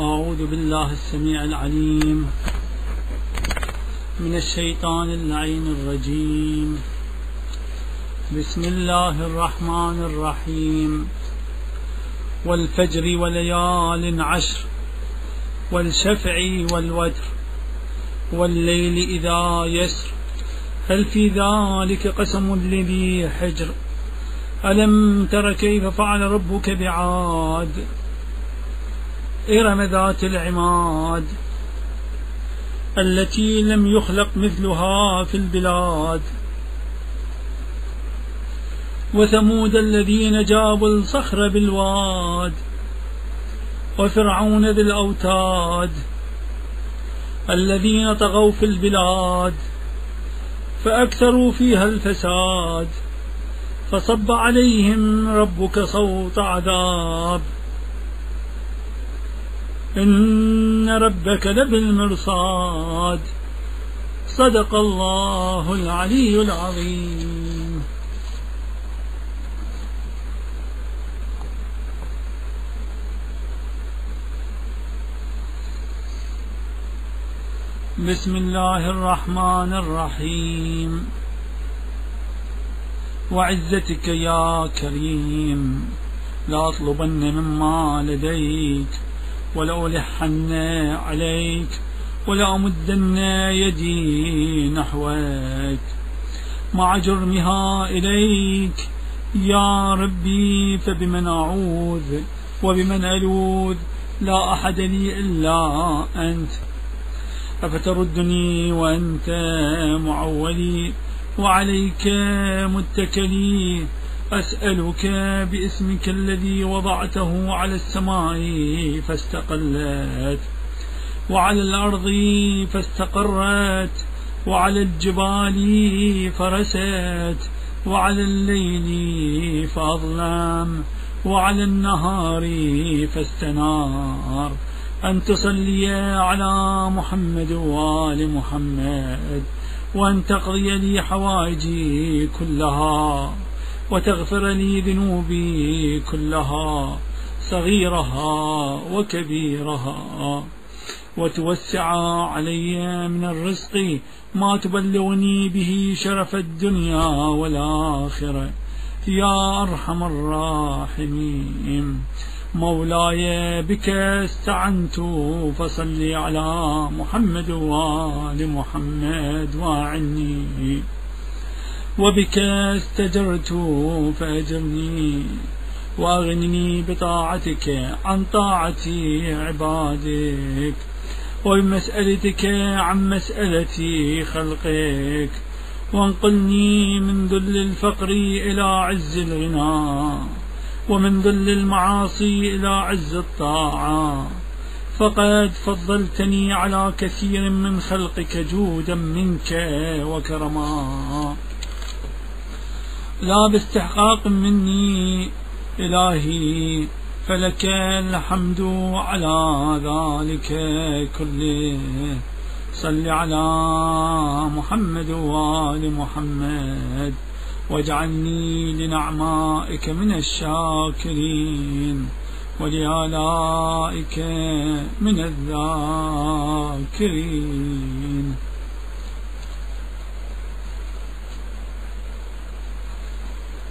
أعوذ بالله السميع العليم من الشيطان اللعين الرجيم. بسم الله الرحمن الرحيم. والفجر وليال عشر والشفع والوتر والليل إذا يسر. هل في ذلك قسم لذي حجر؟ ألم تر كيف فعل ربك بعاد؟ إرم ذات العماد التي لم يخلق مثلها في البلاد. وثمود الذين جابوا الصخر بالواد وفرعون ذي الأوتاد الذين طغوا في البلاد فأكثروا فيها الفساد فصب عليهم ربك صوت عذاب. إن ربك لبالمرصاد. صدق الله العلي العظيم. بسم الله الرحمن الرحيم. وعزتك يا كريم لا أطلبن مما لديك. ولألحن عليك ولأمدن يدي نحوك. مع جرمها إليك يا ربي فبمن أعوذ وبمن ألوذ لا أحد لي إلا أنت. أفتردني وأنت معولي وعليك متكلي أسألك باسمك الذي وضعته على السماء فاستقلت وعلى الأرض فاستقرت وعلى الجبال فرست وعلى الليل فأظلم وعلى النهار فاستنار. أن تصلي على محمد وآل محمد وأن تقضي لي حوائجي كلها. وتغفر لي ذنوبي كلها صغيرها وكبيرها. وتوسع علي من الرزق ما تبلغني به شرف الدنيا والآخرة. يا أرحم الراحمين مولاي بك استعنت فصل على محمد وآل محمد وأعني. وبك استجرت فأجرني وأغنني بطاعتك عن طاعة عبادك وبمسألتك عن مسألة خلقك وانقلني من ذل الفقر إلى عز الغنى ومن ذل المعاصي إلى عز الطاعة فقد فضلتني على كثير من خلقك جودا منك وكرما لا باستحقاق مني إلهي فلك الحمد على ذلك كله. صل على محمد وآل محمد واجعلني لنعمائك من الشاكرين ولآلائك من الذاكرين.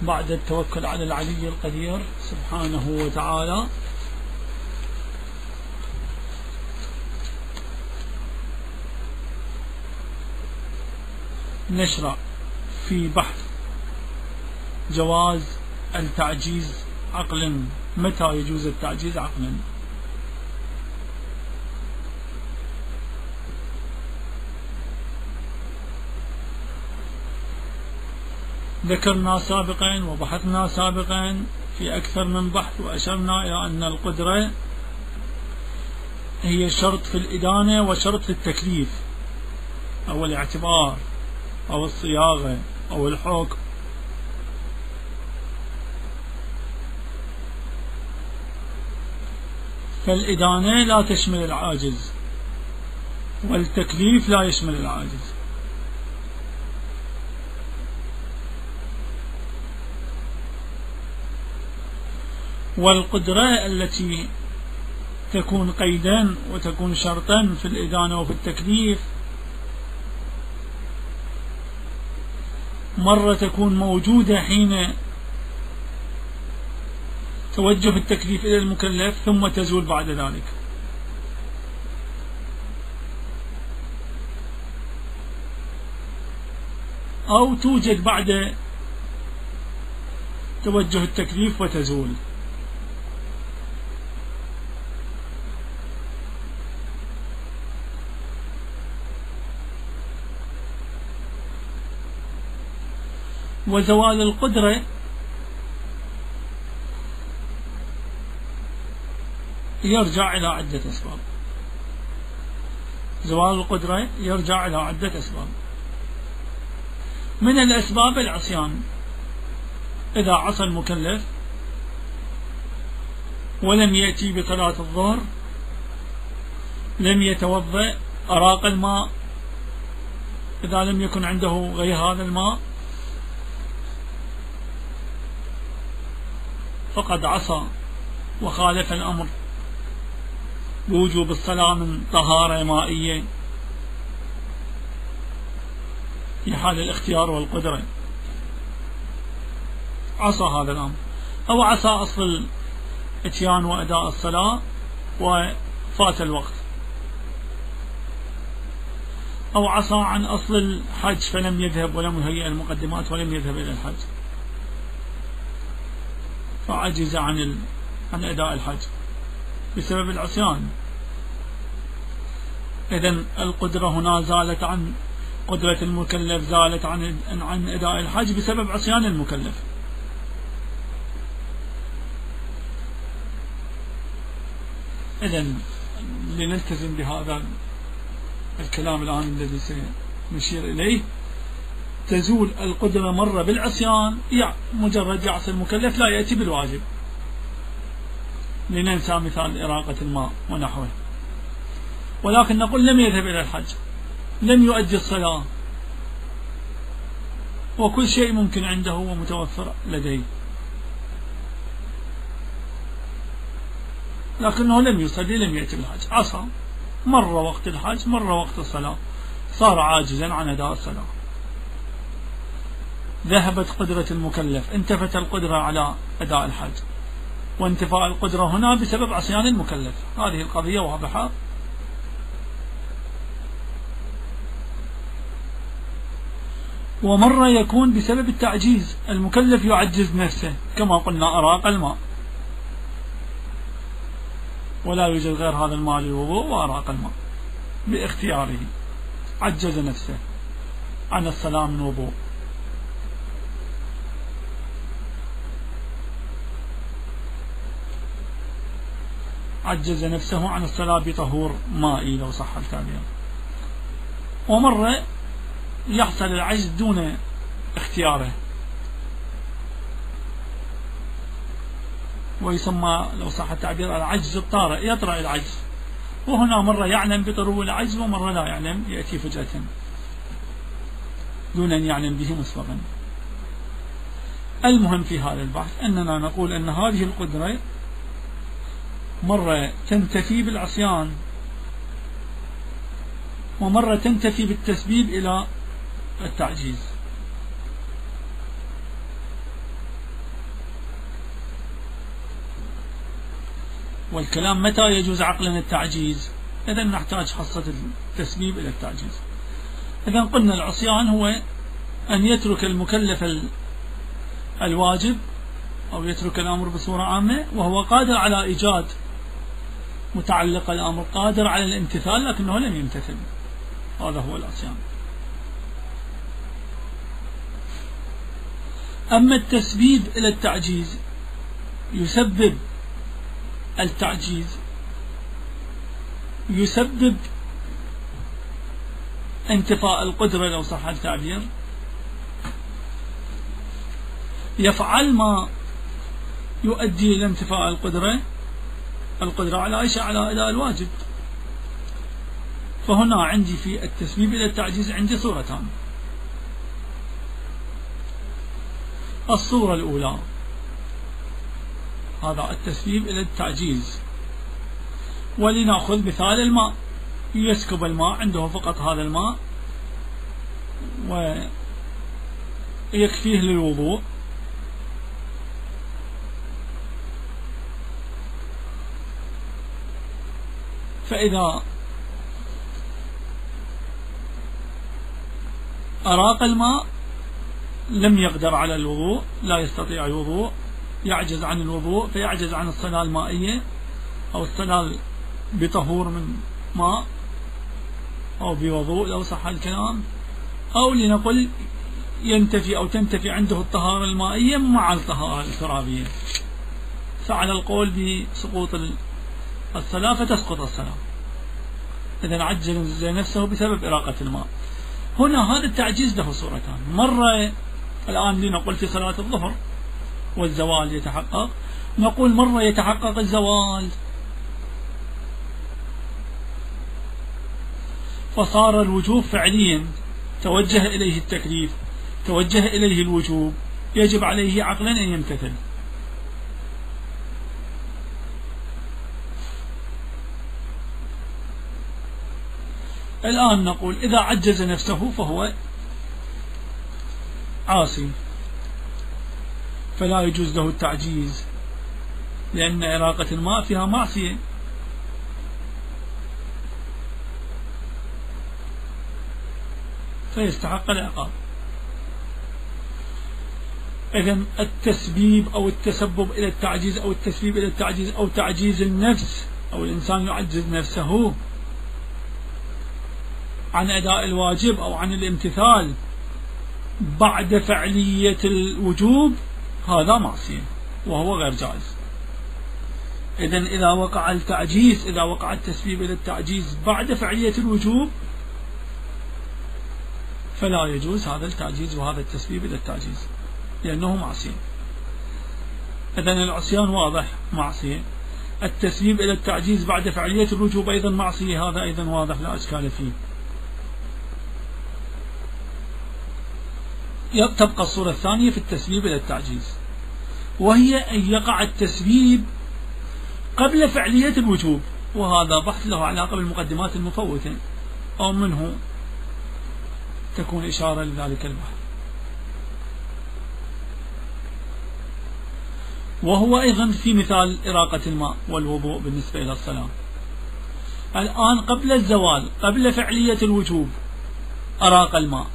بعد التوكل على العلي القدير سبحانه وتعالى. نشرع في بحث جواز التعجيز عقلا. متى يجوز التعجيز عقلا؟ ذكرنا سابقا وبحثنا سابقا في أكثر من بحث وأشرنا إلى أن القدرة هي شرط في الإدانة وشرط في التكليف أو الاعتبار أو الصياغة أو الحكم. فالإدانة لا تشمل العاجز والتكليف لا يشمل العاجز. والقدرة التي تكون قيدا وتكون شرطا في الإدانة وفي التكليف مرة تكون موجودة حين توجه التكليف إلى المكلف ثم تزول بعد ذلك. أو توجد بعد توجه التكليف وتزول. وزوال القدرة. يرجع إلى عدة أسباب. زوال القدرة يرجع إلى عدة أسباب. من الأسباب العصيان. إذا عصى المكلف ولم يأتي بصلاة الظهر لم يتوضأ أراق الماء. إذا لم يكن عنده غير هذا الماء فقد عصى وخالف الأمر بوجوب الصلاة من طهارة مائية في حال الاختيار والقدرة. عصى هذا الأمر. أو عصى أصل الإتيان وأداء الصلاة وفات الوقت. أو عصى عن أصل الحج فلم يذهب ولم يهيئ المقدمات ولم يذهب إلى الحج. فعجز عن عن أداء الحج بسبب العصيان. إذا القدرة هنا زالت عن قدرة المكلف زالت عن عن أداء الحج بسبب عصيان المكلف. إذا لنلتزم بهذا الكلام الآن الذي سنشير إليه. تزول القدرة مرة بالعصيان يعني مجرد يعصي المكلف لا يأتي بالواجب. لننسى مثال إراقة الماء ونحوه. ولكن نقول لم يذهب إلى الحج لم يؤدي الصلاة. وكل شيء ممكن عنده ومتوفر لديه. لكنه لم يصلي لم يأتي بالحج. عصى. مر وقت الحج مر وقت الصلاة. صار عاجزا عن أداء الصلاة. ذهبت قدرة المكلف انتفت القدرة على أداء الحج وانتفاء القدرة هنا بسبب عصيان المكلف. هذه القضية واضحة؟ ومرة يكون بسبب التعجيز. المكلف يعجز نفسه كما قلنا أراق الماء. ولا يوجد غير هذا الماء للوضوء وأراق الماء. باختياره عجز نفسه. عن الصلاة من وضوء. عجز نفسه عن الصلاة بطهور مائي لو صح التعبير ومرة يحصل العجز دون اختياره. ويسمى لو صح التعبير العجز الطارئ يطرأ العجز. وهنا مرة يعلم بطرو العجز ومرة لا يعلم يأتي فجأة. دون أن يعلم به مسبقا. المهم في هذا البحث أننا نقول أن هذه القدرة مرة تنتفي بالعصيان ومرة تنتفي بالتسبيب إلى التعجيز. والكلام متى يجوز عقلا التعجيز؟ إذا نحتاج حصة التسبيب إلى التعجيز. إذا قلنا العصيان هو أن يترك المكلف الواجب أو يترك الأمر بصورة عامة وهو قادر على إيجاد متعلق الأمر قادر على الامتثال لكنه لم يمتثل. هذا هو العصيان أما التسبيب إلى التعجيز يسبب التعجيز يسبب انتفاء القدرة لو صح التعبير. يفعل ما يؤدي إلى انتفاء القدرة. القدرة على إيش؟ على أداء الواجب. فهنا عندي في التسبيب إلى التعجيز عندي صورتان. الصورة الأولى. هذا التسبيب إلى التعجيز. ولنأخذ مثال الماء. يسكب الماء عنده فقط هذا الماء ويكفيه للوضوء. فإذا أراق الماء لم يقدر على الوضوء لا يستطيع الوضوء يعجز عن الوضوء فيعجز عن الصلاة المائية أو الصلاة بطهور من ماء أو بوضوء لو صح الكلام أو لنقل ينتفي أو تنتفي عنده الطهارة المائية مع الطهارة الترابية. فعلى القول بسقوط الصلاة فتسقط الصلاة إذا عجز نفسه بسبب إراقة الماء. هنا هذا التعجيز له صورتان. مرة الآن لنقول في صلاة الظهر والزوال يتحقق. نقول مرة يتحقق الزوال. فصار الوجوب فعليا. توجه إليه التكليف. توجه إليه الوجوب. يجب عليه عقلا أن يمتثل. الآن نقول إذا عجز نفسه فهو عاصي. فلا يجوز له التعجيز لأن إراقة الماء فيها معصية. فيستحق العقاب. إذا التسبيب أو التسبب إلى التعجيز أو التسبيب إلى التعجيز أو تعجيز النفس أو الإنسان يعجز نفسه. عن أداء الواجب أو عن الامتثال بعد فعلية الوجوب هذا معصية وهو غير جائز. إذا إذا وقع التعجيز إذا وقع التسبيب إلى التعجيز بعد فعلية الوجوب فلا يجوز هذا التعجيز وهذا التسبيب إلى التعجيز لأنه معصية. إذا العصيان واضح معصية. التسبيب إلى التعجيز بعد فعلية الوجوب أيضا معصية هذا أيضا واضح لا أشكال فيه. تبقى الصورة الثانية في التسبيب إلى التعجيز. وهي أن يقع التسبيب قبل فعلية الوجوب وهذا بحث له علاقة بالمقدمات المفوتة أو منه تكون إشارة لذلك البحث. وهو أيضا في مثال إراقة الماء والوضوء بالنسبة إلى الصلاة. الآن قبل الزوال قبل فعلية الوجوب أراق الماء.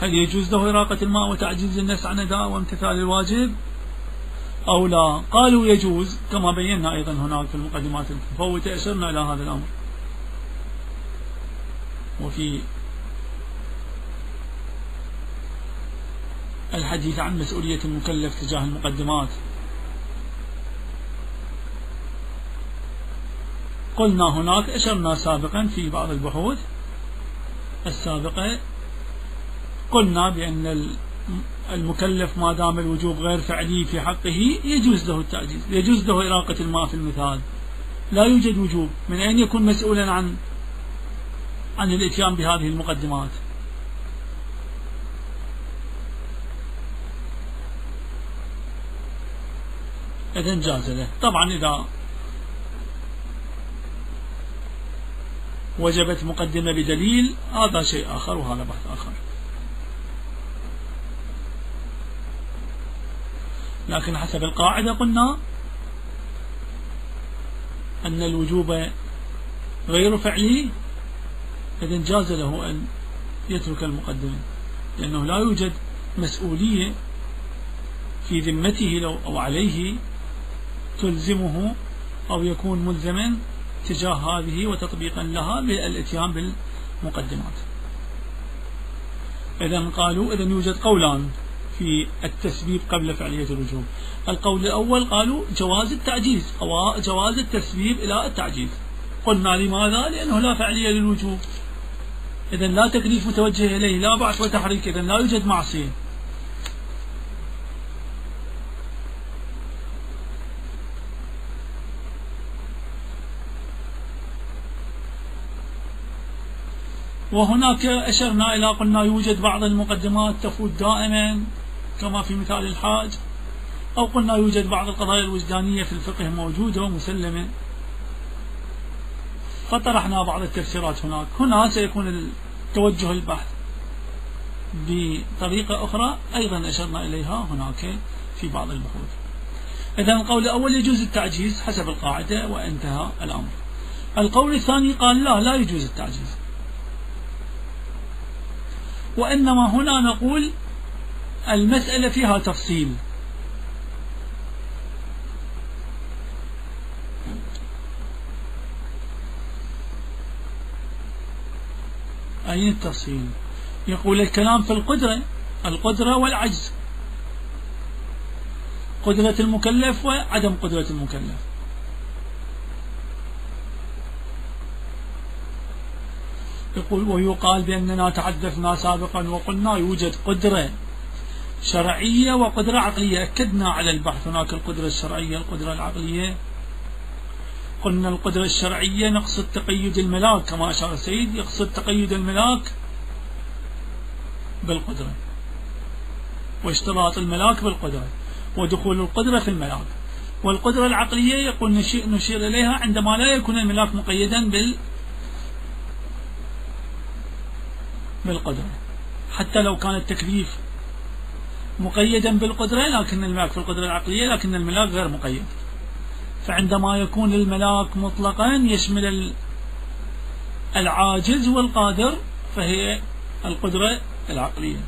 هل يجوز له إراقة الماء وتعجيز النفس عن أداء وامتثال الواجب أو لا؟ قالوا يجوز كما بينا أيضا هناك في المقدمات المفوتة أشرنا إلى هذا الأمر. وفي الحديث عن مسؤولية المكلف تجاه المقدمات. قلنا هناك أشرنا سابقا في بعض البحوث. السابقة قلنا بأن المكلف ما دام الوجوب غير فعلي في حقه يجوز له التعجيز يجوز له إراقة الماء في المثال. لا يوجد وجوب من أين يكون مسؤولا عن عن الإتيان بهذه المقدمات. إذن جاز له. طبعا إذا وجبت مقدمة بدليل هذا شيء آخر وهذا بحث آخر. لكن حسب القاعدة قلنا أن الوجوب غير فعلي إذن جاز له أن يترك المقدمة لأنه لا يوجد مسؤولية في ذمته لو أو عليه تلزمه أو يكون ملزما تجاه هذه وتطبيقا لها بالإتيان بالمقدمات. إذا قالوا إذا يوجد قولان. في التسبيب قبل فعلية الوجوب. القول الأول قالوا جواز التعجيز أو جواز التسبيب إلى التعجيز. قلنا لماذا؟ لأنه لا فعلية للوجوب إذا لا تكليف متوجه إليه لا بعث وتحريك إذا لا يوجد معصية. وهناك أشرنا إلى قلنا يوجد بعض المقدمات تفوت دائما. كما في مثال الحاج أو قلنا يوجد بعض القضايا الوجدانية في الفقه موجودة ومسلمة. فطرحنا بعض التفسيرات هناك. هنا سيكون توجه البحث بطريقة أخرى أيضا أشرنا إليها هناك في بعض البحوث. إذا القول الأول يجوز التعجيز حسب القاعدة وانتهى الأمر. القول الثاني قال لا لا يجوز التعجيز. وإنما هنا نقول المسألة فيها تفصيل. أين التفصيل؟ يقول الكلام في القدرة القدرة والعجز. قدرة المكلف وعدم قدرة المكلف. يقول ويقال بأننا تحدثنا سابقا وقلنا يوجد قدرة. شرعية وقدرة عقلية. أكدنا على البحث. هناك القدرة الشرعية القدرة العقلية. قلنا القدرة الشرعية نقصد تقيد الملاك. كما أشار السيد يقصد تقيد الملاك بالقدرة واشتراط الملاك بالقدرة ودخول القدرة في الملاك. والقدرة العقلية يقول نشير إليها عندما لا يكون الملاك مقيدا بال بالقدرة. حتى لو كان التكليف مقيدا بالقدرة لكن الملاك في القدرة العقلية لكن الملاك غير مقيد. فعندما يكون الملاك مطلقا يشمل العاجز والقادر فهي القدرة العقلية.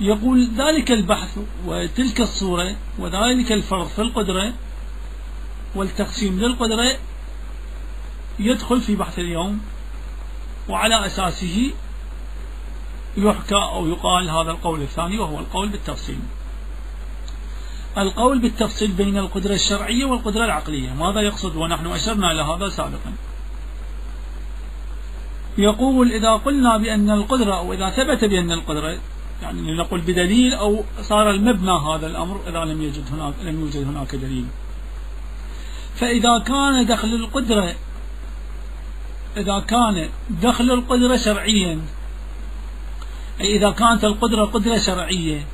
يقول ذلك البحث وتلك الصورة وذلك الفرض في القدرة والتقسيم للقدرة يدخل في بحث اليوم وعلى أساسه يحكى أو يقال هذا القول الثاني وهو القول بالتفصيل. القول بالتفصيل بين القدرة الشرعية والقدرة العقلية. ماذا يقصد؟ ونحن أشرنا إلى هذا سابقا. يقول إذا قلنا بأن القدرة أو إذا ثبت بأن القدرة يعني لنقول بدليل أو صار المبنى هذا الأمر إذا لم يوجد هناك لم يوجد هناك دليل. فإذا كان دخل القدرة إذا كان دخل القدرة شرعيا أي إذا كانت القدرة قدرة شرعية.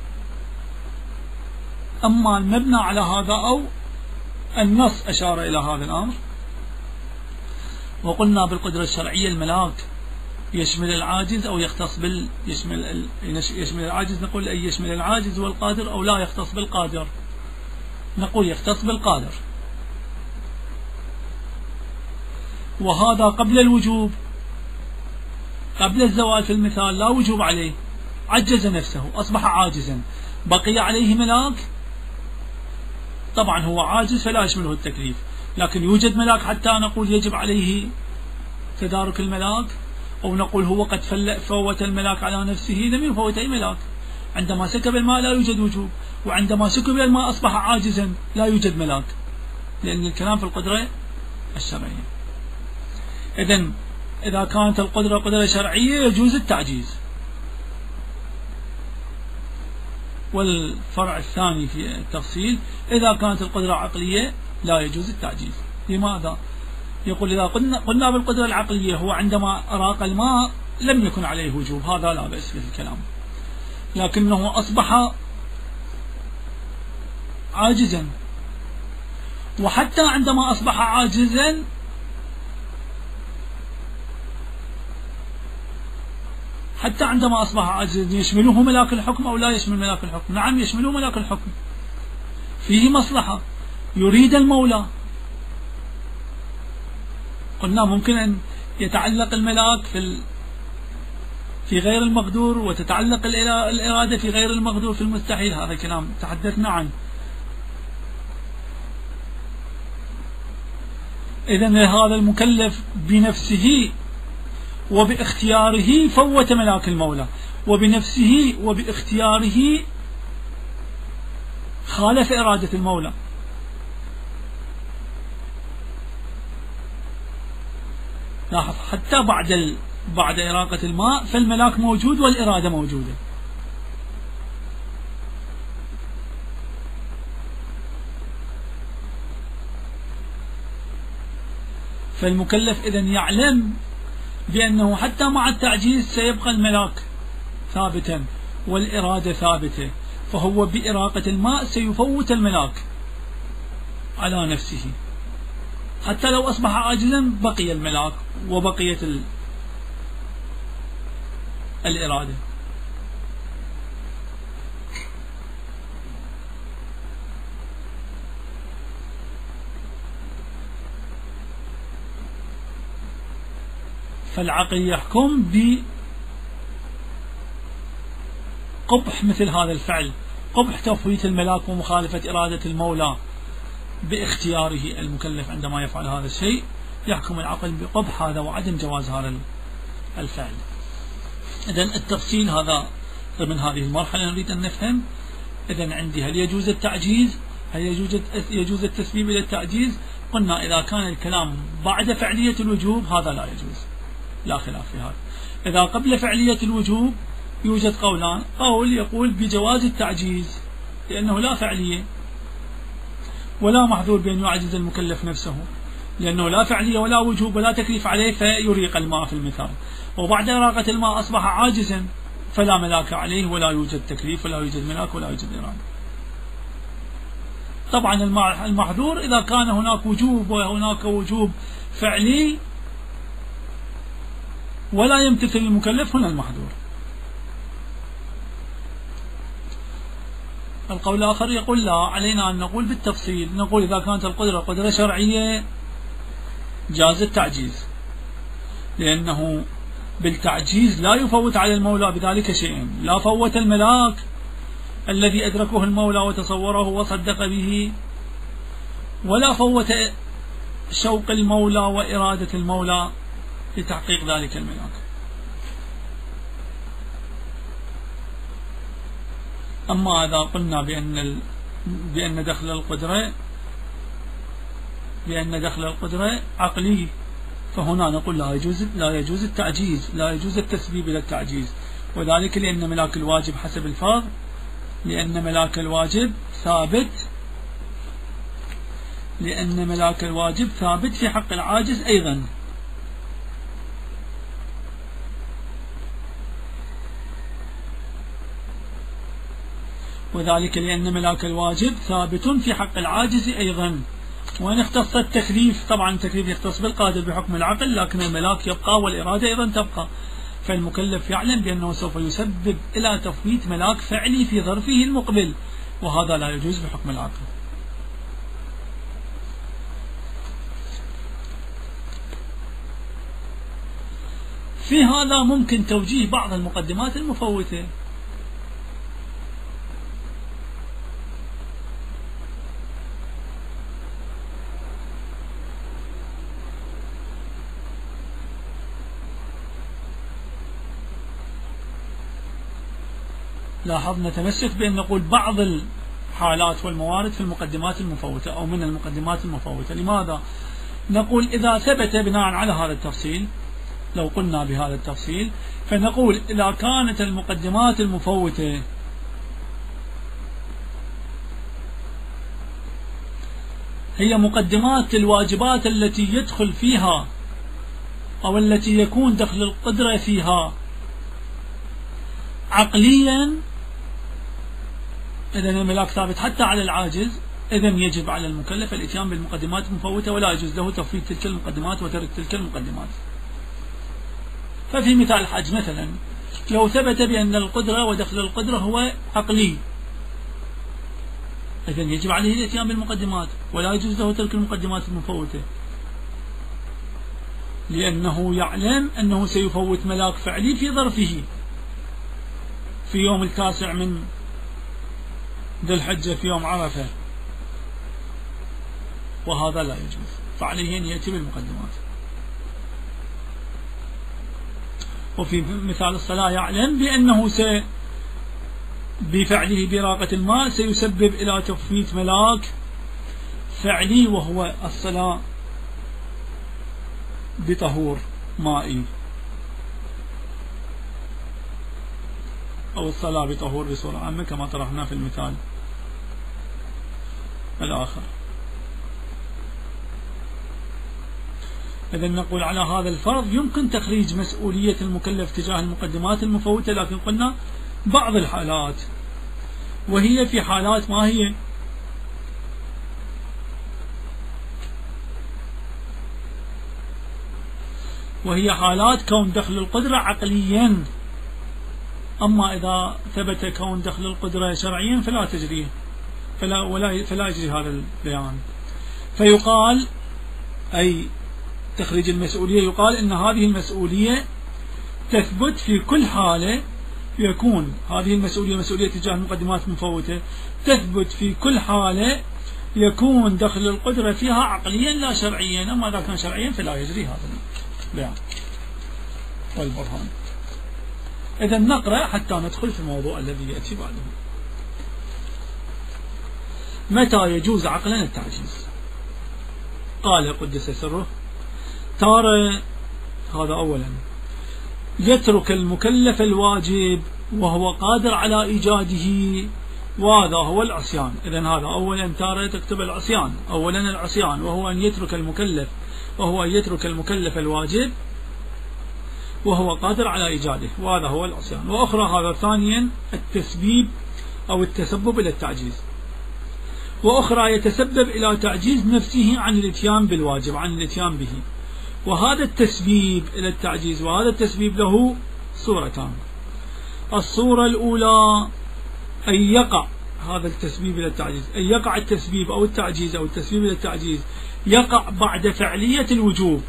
أما المبنى على هذا أو النص أشار إلى هذا الأمر. وقلنا بالقدرة الشرعية الملاك يشمل العاجز أو يختص بال يشمل يشمل العاجز نقول أي يشمل العاجز والقادر أو لا يختص بالقادر. نقول يختص بالقادر. وهذا قبل الوجوب. قبل الزوال في المثال لا وجوب عليه. عجز نفسه أصبح عاجزا. بقي عليه ملاك؟ طبعا هو عاجز فلا يشمله التكليف. لكن يوجد ملاك حتى نقول يجب عليه تدارك الملاك؟ أو نقول هو قد فوت الملاك على نفسه لم يفوت أي ملاك. عندما سكب الماء لا يوجد وجوب. وعندما سكب الماء أصبح عاجزا لا يوجد ملاك. لأن الكلام في القدرة الشرعية. إذا إذا كانت القدرة قدرة شرعية يجوز التعجيز. والفرع الثاني في التفصيل إذا كانت القدرة عقلية لا يجوز التعجيز. لماذا؟ يقول إذا قلنا, قلنا بالقدرة العقلية هو عندما أراق الماء لم يكن عليه وجوب. هذا لا بأس في الكلام. لكنه أصبح عاجزا. وحتى عندما أصبح عاجزا حتى عندما أصبح عاجزا يشمله ملاك الحكم أو لا يشمل ملاك الحكم. نعم يشمله ملاك الحكم. فيه مصلحة. يريد المولى. قلنا ممكن أن يتعلق الملاك في في غير المقدور وتتعلق الإرادة في غير المقدور في المستحيل. هذا كلام تحدثنا عنه. إذا هذا المكلف بنفسه وباختياره فوت ملاك المولى وبنفسه وباختياره خالف إرادة المولى. لاحظ حتى بعد ال... بعد إراقة الماء فالملاك موجود والإرادة موجودة. فالمكلف إذا يعلم بأنه حتى مع التعجيز سيبقى الملاك ثابتا والإرادة ثابتة فهو بإراقة الماء سيفوت الملاك على نفسه. حتى لو أصبح عاجزا بقي الملاك وبقيت الإرادة. فالعقل يحكم بقبح مثل هذا الفعل. قبح تفويت الملاك ومخالفة إرادة المولى باختياره المكلف عندما يفعل هذا الشيء. يحكم العقل بقبح هذا وعدم جواز هذا الفعل. إذا التفصيل هذا ضمن هذه المرحلة. نريد أن نفهم إذا عندي هل يجوز التعجيز؟ هل يجوز يجوز التسبيب إلى التعجيز؟ قلنا إذا كان الكلام بعد فعلية الوجوب هذا لا يجوز. لا خلاف في هذا. إذا قبل فعلية الوجوب يوجد قولان. قول يقول بجواز التعجيز لأنه لا فعلية ولا محذور بأن يعجز المكلف نفسه لأنه لا فعلية ولا وجوب ولا تكليف عليه فيريق الماء في المثال. وبعد إراقة الماء أصبح عاجزا فلا ملاك عليه ولا يوجد تكليف ولا يوجد ملاك ولا يوجد إرادة. طبعا المحذور إذا كان هناك وجوب وهناك وجوب فعلي ولا يمتثل المكلف هنا المحذور. القول الآخر يقول لا علينا أن نقول بالتفصيل. نقول إذا كانت القدرة قدرة شرعية جاز التعجيز. لأنه بالتعجيز لا يفوت على المولى بذلك شيئا. لا فوت الملاك الذي أدركه المولى وتصوره وصدق به ولا فوت شوق المولى وإرادة المولى. لتحقيق ذلك الملاك أما إذا قلنا بأن بأن دخل القدرة بأن دخل القدرة عقلي فهنا نقول لا يجوز لا يجوز التعجيز لا يجوز التسبيب إلى التعجيز. وذلك لأن ملاك الواجب حسب الفرض لأن ملاك الواجب ثابت لأن ملاك الواجب ثابت في حق العاجز أيضا. وذلك لأن ملاك الواجب ثابت في حق العاجز أيضا. وإن اختص التكليف طبعا التكليف يختص بالقادر بحكم العقل لكن الملاك يبقى والإرادة أيضا تبقى. فالمكلف يعلم بأنه سوف يسبب إلى تفويت ملاك فعلي في ظرفه المقبل وهذا لا يجوز بحكم العقل. في هذا ممكن توجيه بعض المقدمات المفوتة. لاحظ نتمسك بأن نقول بعض الحالات والموارد في المقدمات المفوتة أو من المقدمات المفوتة لماذا؟ نقول إذا ثبت بناء على هذا التفصيل لو قلنا بهذا التفصيل فنقول إذا كانت المقدمات المفوتة هي مقدمات الواجبات التي يدخل فيها أو التي يكون دخل القدرة فيها عقليا إذا الملاك ثابت حتى على العاجز إذا يجب على المكلف الإتيان بالمقدمات المفوتة ولا يجوز له تفويت تلك المقدمات وترك تلك المقدمات. ففي مثال الحج مثلا لو ثبت بأن القدرة ودخل القدرة هو عقلي إذا يجب عليه الإتيان بالمقدمات ولا يجوز له ترك المقدمات المفوتة. لأنه يعلم أنه سيفوت ملاك فعلي في ظرفه. في يوم التاسع من ذي الحجة في يوم عرفة. وهذا لا يجوز. فعليه أن يأتي بالمقدمات. وفي مثال الصلاة يعلم بأنه سي بفعله براقة الماء سيسبب إلى تفويت ملاك فعلي وهو الصلاة بطهور مائي. أو الصلاة بطهور بصورة عامة كما طرحنا في المثال الآخر. إذا نقول على هذا الفرض يمكن تخريج مسؤولية المكلف تجاه المقدمات المفوتة لكن قلنا بعض الحالات وهي في حالات ما هي وهي حالات كون دخل القدرة عقليا أما إذا ثبت كون دخل القدرة شرعيا فلا تجري فلا, ولا فلا يجري هذا البيان. فيقال أي تخريج المسؤولية يقال أن هذه المسؤولية تثبت في كل حالة يكون هذه المسؤولية مسؤولية تجاه المقدمات المفوتة تثبت في كل حالة يكون دخل القدرة فيها عقليا لا شرعيا أما إذا كان شرعيا فلا يجري هذا البيان والبرهان. إذا نقرأ حتى ندخل في الموضوع الذي يأتي بعده. متى يجوز عقلا التعجيز؟ قال قدس سره. تارة هذا أولا. يترك المكلف الواجب وهو قادر على إيجاده وهذا هو العصيان. إذا هذا أولا تارة تكتب العصيان. أولا العصيان وهو أن يترك المكلف وهو أن يترك المكلف الواجب. وهو قادر على إيجاده وهذا هو العصيان. وأخرى هذا ثانيا التسبيب أو التسبب إلى التعجيز. وأخرى يتسبب إلى تعجيز نفسه عن الإتيان بالواجب عن الإتيان به. وهذا التسبيب إلى التعجيز وهذا التسبيب له صورتان. الصورة الأولى أن يقع هذا التسبيب إلى التعجيز. أن يقع التسبيب أو التعجيز أو التسبيب إلى التعجيز يقع بعد فعلية الوجوب.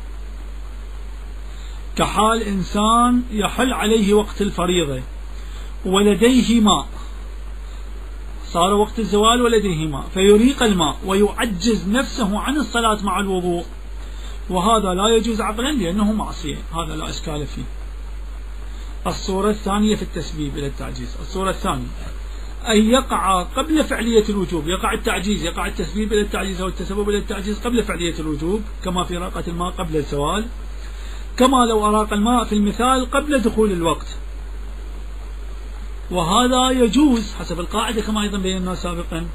كحال إنسان يحل عليه وقت الفريضة. ولديه ماء. صار وقت الزوال ولديه ماء. فيريق الماء ويعجز نفسه عن الصلاة مع الوضوء. وهذا لا يجوز عقلا لأنه معصية. هذا لا إشكال فيه. الصورة الثانية في التسبيب إلى التعجيز. الصورة الثانية. أن يقع قبل فعلية الوجوب. يقع التعجيز. يقع التسبيب إلى التعجيز أو التسبب إلى التعجيز قبل فعلية الوجوب. كما في راقة الماء قبل الزوال. كما لو أراق الماء في المثال قبل دخول الوقت. وهذا يجوز حسب القاعدة كما أيضا بينا سابقا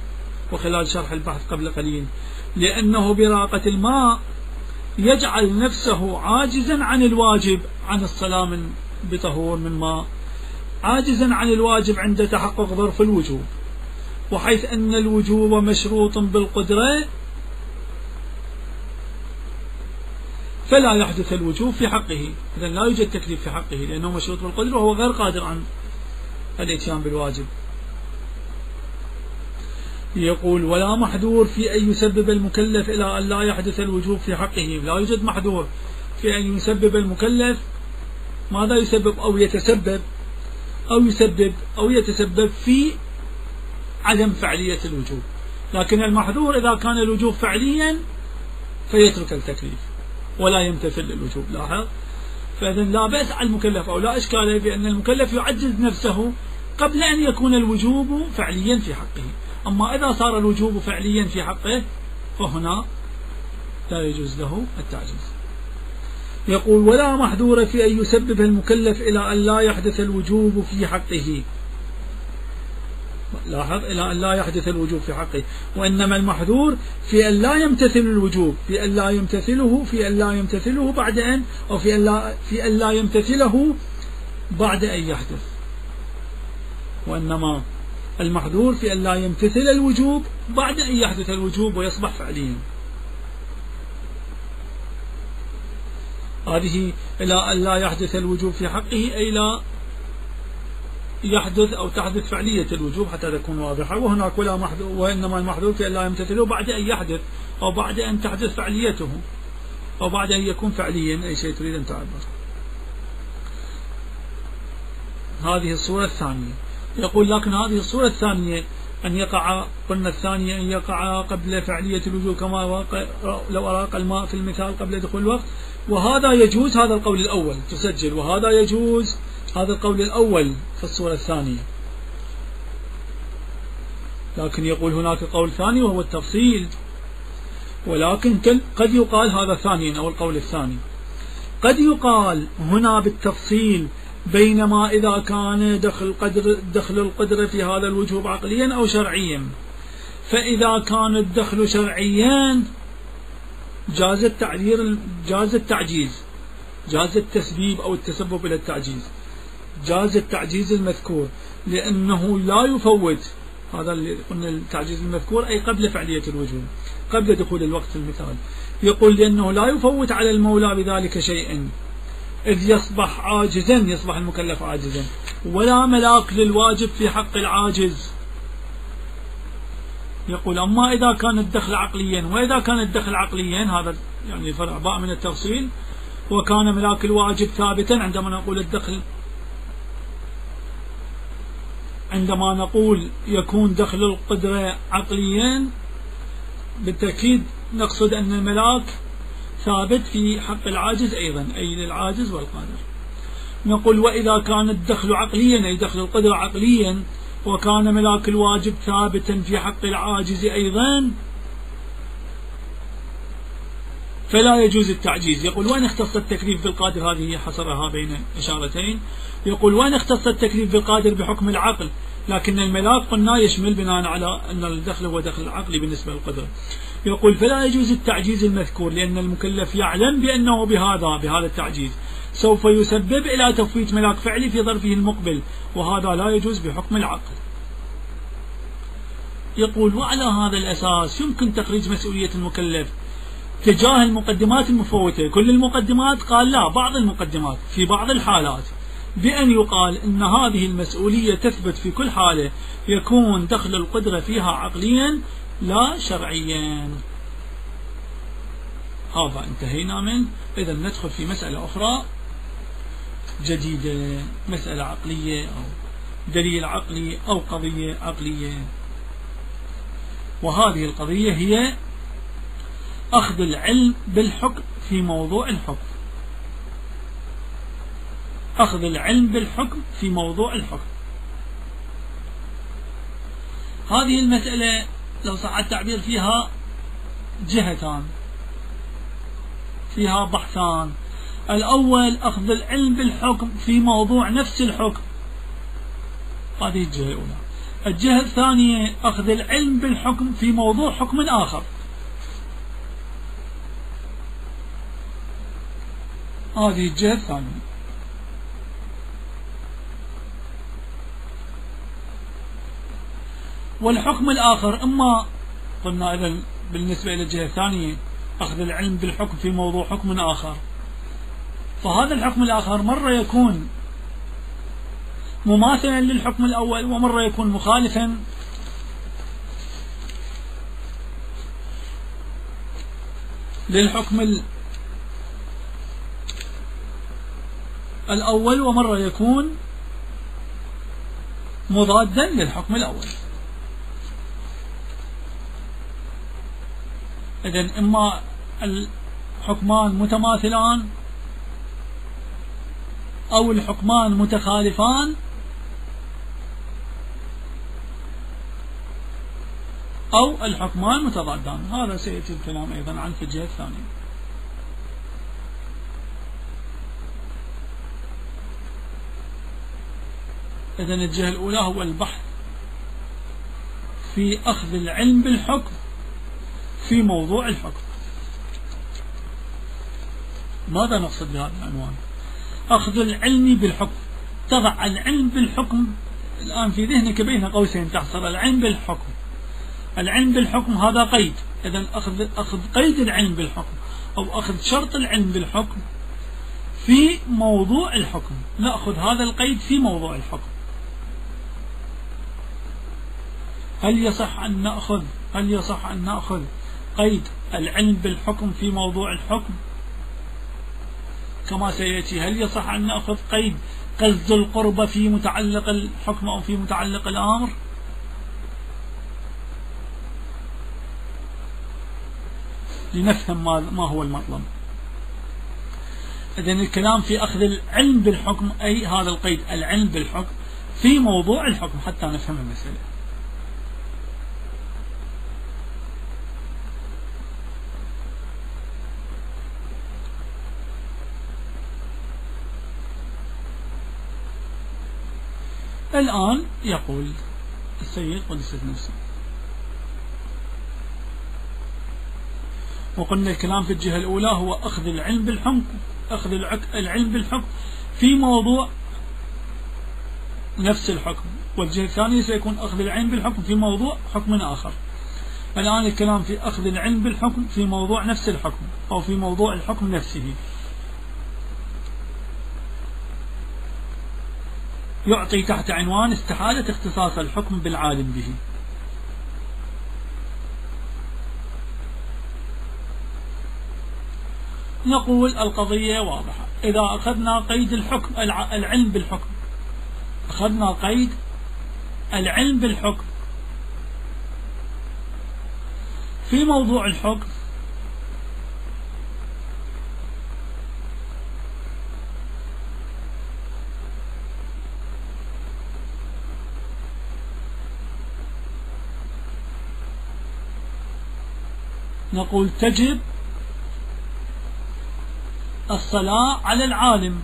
وخلال شرح البحث قبل قليل لأنه براقة الماء يجعل نفسه عاجزا عن الواجب عن الصلاة من بطهور من ماء عاجزا عن الواجب عند تحقق ظرف الوجوب وحيث أن الوجوب مشروط بالقدرة فلا يحدث الوجوب في حقه. إذا لا يوجد تكليف في حقه لأنه مشروط بالقدرة وهو غير قادر عن الإتيان بالواجب. يقول ولا محذور في أن يسبب المكلف إلى أن لا يحدث الوجوب في حقه. لا يوجد محذور في أن يسبب المكلف. ماذا يسبب؟ أو يتسبب أو يسبب أو يتسبب في عدم فعلية الوجوب. لكن المحذور إذا كان الوجوب فعليا فيترك التكليف. ولا يمتثل للوجوب لاحظ؟ فإذا لا بأس على المكلف أو لا إشكال في أن المكلف يعجز نفسه قبل أن يكون الوجوب فعليا في حقه. أما إذا صار الوجوب فعليا في حقه فهنا لا يجوز له التعجيز. يقول ولا محذور في أن يسبب المكلف إلى أن لا يحدث الوجوب في حقه. لاحظ؟ إلى أن لا يحدث الوجوب في حقه. وإنما المحذور في أن لا يمتثل الوجوب في أن لا يمتثله في أن لا يمتثله بعد أن أو في أن لا, في أن لا يمتثله بعد أن يحدث. وإنما المحذور في أن لا يمتثل الوجوب بعد أن يحدث الوجوب ويصبح فعليا. هذه إلى أن لا يحدث الوجوب في حقه أي لا يحدث أو تحدث فعلية الوجوب حتى تكون واضحة وهناك ولا محذور وإنما أن لا يمتثله بعد أن يحدث أو بعد أن تحدث فعليته أو بعد أن يكون فعليا أي شيء تريد أن تعبر. هذه الصورة الثانية. يقول لكن هذه الصورة الثانية أن يقع قلنا الثانية أن يقع قبل فعلية الوجوب كما لو أراق الماء في المثال قبل دخول الوقت وهذا يجوز هذا القول الأول تسجل وهذا يجوز هذا القول الأول في الصورة الثانية. لكن يقول هناك قول ثاني وهو التفصيل. ولكن قد يقال هذا ثانيا أو القول الثاني. قد يقال هنا بالتفصيل بينما إذا كان دخل, قدر دخل القدرة في هذا الوجوب عقليا أو شرعيا. فإذا كان الدخل شرعيا جاز التعذير جاز التعجيز. جاز التسبيب أو التسبب إلى التعجيز. جاز التعجيز المذكور لأنه لا يفوت. هذا اللي قلنا التعجيز المذكور أي قبل فعلية الوجوب قبل دخول الوقت المثال. يقول لأنه لا يفوت على المولى بذلك شيء إذ يصبح عاجزا يصبح المكلف عاجزا. ولا ملاك للواجب في حق العاجز. يقول أما إذا كان الدخل عقليا وإذا كان الدخل عقليا هذا يعني فرع باء من التفصيل وكان ملاك الواجب ثابتا عندما نقول الدخل عندما نقول يكون دخل القدرة عقليا بالتأكيد نقصد أن الملاك ثابت في حق العاجز أيضا أي للعاجز والقادر. نقول وإذا كان الدخل عقليا أي دخل القدرة عقليا وكان ملاك الواجب ثابتا في حق العاجز أيضا فلا يجوز التعجيز. يقول وين اختص التكليف بالقادر هذه حصرها بين إشارتين. يقول وين اختص التكليف بالقادر بحكم العقل لكن الملاك قلنا يشمل بناء على أن الدخل هو دخل عقلي بالنسبة للقدرة. يقول فلا يجوز التعجيز المذكور لأن المكلف يعلم بأنه بهذا بهذا التعجيز. سوف يسبب إلى تفويت ملاك فعلي في ظرفه المقبل وهذا لا يجوز بحكم العقل. يقول وعلى هذا الأساس يمكن تخريج مسؤولية المكلف. تجاه المقدمات المفوتة. كل المقدمات قال لا بعض المقدمات في بعض الحالات. بأن يقال أن هذه المسؤولية تثبت في كل حالة يكون دخل القدرة فيها عقليا لا شرعيا. هذا انتهينا منه إذا ندخل في مسألة أخرى جديدة مسألة عقلية أو دليل عقلي أو قضية عقلية. وهذه القضية هي أخذ العلم بالحكم في موضوع الحكم. أخذ العلم بالحكم في موضوع الحكم. هذه المسألة لو صح التعبير فيها جهتان. فيها بحثان. الأول أخذ العلم بالحكم في موضوع نفس الحكم. هذه الجهة الأولى. الجهة الثانية أخذ العلم بالحكم في موضوع حكم آخر. هذه الجهة الثانية والحكم الآخر إما قلنا إذا بالنسبة إلى الجهة الثانية أخذ العلم بالحكم في موضوع حكم آخر. فهذا الحكم الآخر مرة يكون مماثلا للحكم الأول ومرة يكون مخالفا. للحكم الأول ومرة يكون مضادا للحكم الأول. إذا إما الحكمان متماثلان أو الحكمان متخالفان أو الحكمان متضادان. هذا سيأتي الكلام أيضا عن في الجهة الثانية. إذن الجهة الأولى هو البحث في أخذ العلم بالحكم في موضوع الحكم. ماذا نقصد بهذا العنوان؟ أخذ العلم بالحكم. تضع العلم بالحكم الآن في ذهنك بين قوسين تحصل العلم بالحكم. العلم بالحكم هذا قيد. إذا أخذ, أخذ قيد العلم بالحكم أو أخذ شرط العلم بالحكم في موضوع الحكم. نأخذ هذا القيد في موضوع الحكم. هل يصح أن نأخذ؟ هل يصح أن نأخذ قيد العلم بالحكم في موضوع الحكم؟ كما سيأتي هل يصح أن نأخذ قيد قصد القرب في متعلق الحكم أو في متعلق الأمر؟ لنفهم ما هو المطلب. إذن الكلام في أخذ العلم بالحكم أي هذا القيد العلم بالحكم في موضوع الحكم حتى نفهم المسألة. الآن يقول السيد قدس نفسه. وقلنا الكلام في الجهة الأولى هو أخذ العلم بالحكم أخذ العلم بالحكم في موضوع نفس الحكم. والجهة الثانية سيكون أخذ العلم بالحكم في موضوع حكم آخر. الآن الكلام في أخذ العلم بالحكم في موضوع نفس الحكم أو في موضوع الحكم نفسه. يعطي تحت عنوان استحالة اختصاص الحكم بالعالم به. نقول القضية واضحة. إذا أخذنا قيد الحكم العلم بالحكم. أخذنا قيد العلم بالحكم. في موضوع الحكم نقول تجب الصلاة على العالم.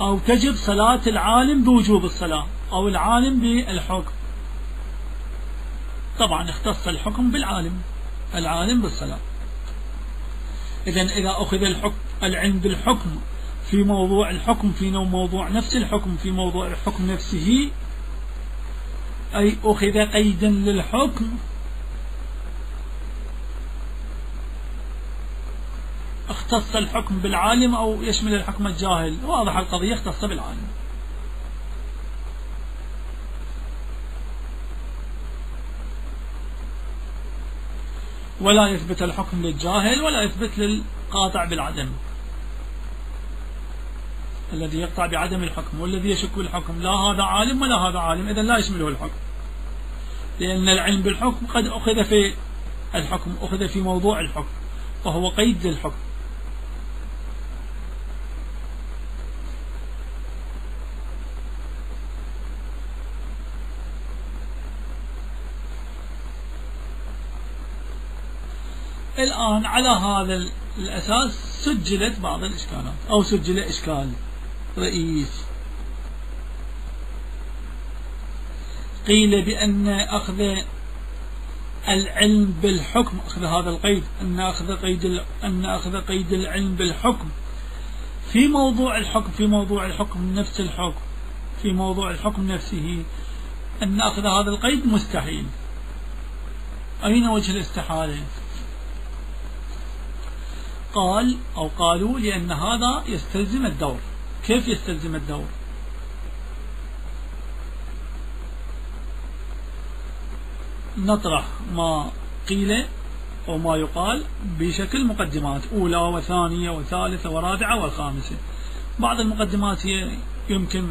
أو تجب صلاة العالم بوجوب الصلاة أو العالم بالحكم. طبعا اختص الحكم بالعالم العالم بالصلاة. إذا إذا أخذ الحكم العلم بالحكم في موضوع الحكم في موضوع نفس الحكم في موضوع الحكم نفسه أي أخذ قيدا للحكم اختص الحكم بالعالم أو يشمل الحكم الجاهل؟ واضح القضية اختص بالعالم. ولا يثبت الحكم للجاهل ولا يثبت للقاطع بالعدم. الذي يقطع بعدم الحكم والذي يشك بالحكم لا هذا عالم ولا هذا عالم إذا لا يشمله الحكم. لأن العلم بالحكم قد أخذ في الحكم أخذ في موضوع الحكم وهو قيد للحكم. الآن على هذا الأساس سجلت بعض الإشكالات أو سجل إشكال رئيس. قيل بأن أخذ العلم بالحكم أخذ هذا القيد أن أخذ قيد أن أخذ قيد العلم بالحكم. في موضوع الحكم في موضوع الحكم نفس الحكم في موضوع الحكم نفسه أن أخذ هذا القيد مستحيل. أين وجه الاستحالة؟ قال أو قالوا لأن هذا يستلزم الدور. كيف يستلزم الدور؟ نطرح ما قيل أو ما يقال بشكل مقدمات أولى وثانية وثالثة ورابعة والخامسة. بعض المقدمات هي يمكن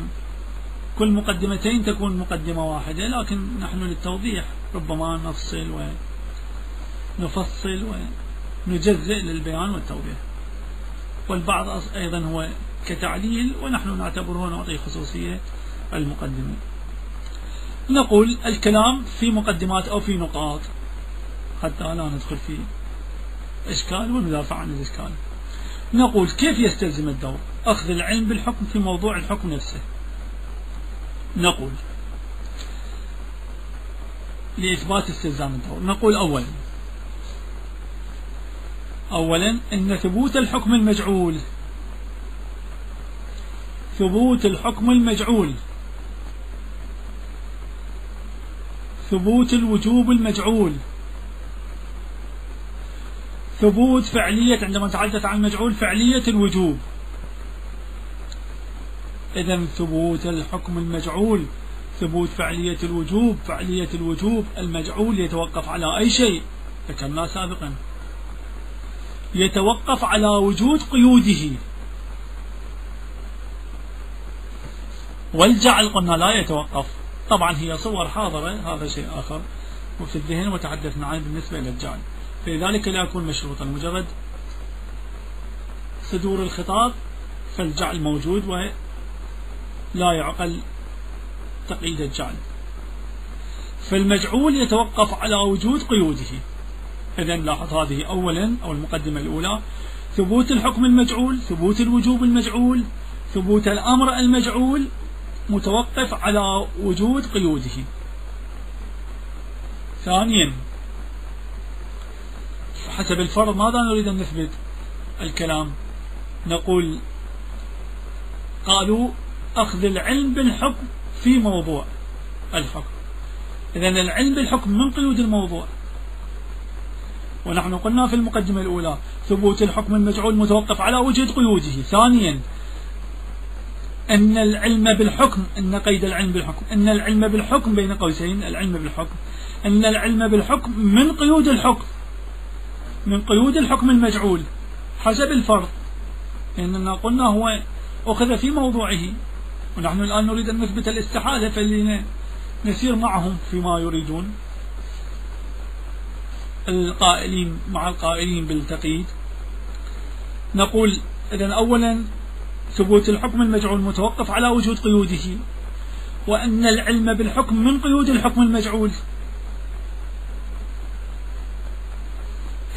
كل مقدمتين تكون مقدمة واحدة لكن نحن للتوضيح ربما نفصل ونفصل نجزئ للبيان والتوضيح والبعض أيضا هو كتعليل ونحن نعتبره نعطي خصوصية المقدمة نقول الكلام في مقدمات أو في نقاط حتى لا ندخل في إشكال وندافع عن الإشكال. نقول كيف يستلزم الدور؟ أخذ العلم بالحكم في موضوع الحكم نفسه. نقول لإثبات استلزام الدور. نقول أولا أولا أن ثبوت الحكم المجعول. ثبوت الحكم المجعول. ثبوت الوجوب المجعول. ثبوت فعلية عندما نتحدث عن المجعول فعلية الوجوب. إذا ثبوت الحكم المجعول. ثبوت فعلية الوجوب. فعلية الوجوب المجعول يتوقف على أي شيء ذكرنا سابقا. يتوقف على وجود قيوده. والجعل قلنا لا يتوقف. طبعا هي صور حاضرة هذا شيء آخر. وفي الذهن وتحدثنا عنه بالنسبة إلى الجعل. فلذلك لا يكون مشروطا مجرد صدور الخطاب فالجعل موجود ولا يعقل تقييد الجعل. فالمجعول يتوقف على وجود قيوده. إذا لاحظ هذه أولا أو المقدمة الأولى. ثبوت الحكم المجعول ثبوت الوجوب المجعول ثبوت الأمر المجعول متوقف على وجود قيوده. ثانيا حسب الفرض ماذا نريد أن نثبت الكلام؟ نقول قالوا أخذ العلم بالحكم في موضوع الحكم. إذا العلم بالحكم من قيود الموضوع؟ ونحن قلنا في المقدمة الأولى ثبوت الحكم المجعول متوقف على وجود قيوده. ثانيا أن العلم بالحكم أن قيد العلم بالحكم أن العلم بالحكم بين قوسين العلم بالحكم أن العلم بالحكم من قيود الحكم من قيود الحكم المجعول حسب الفرض. إننا قلنا هو أخذ في موضوعه. ونحن الآن نريد أن نثبت الاستحالة فلنسير نسير معهم فيما يريدون. القائلين مع القائلين بالتقييد. نقول إذا أولا ثبوت الحكم المجعول متوقف على وجود قيوده وأن العلم بالحكم من قيود الحكم المجعول.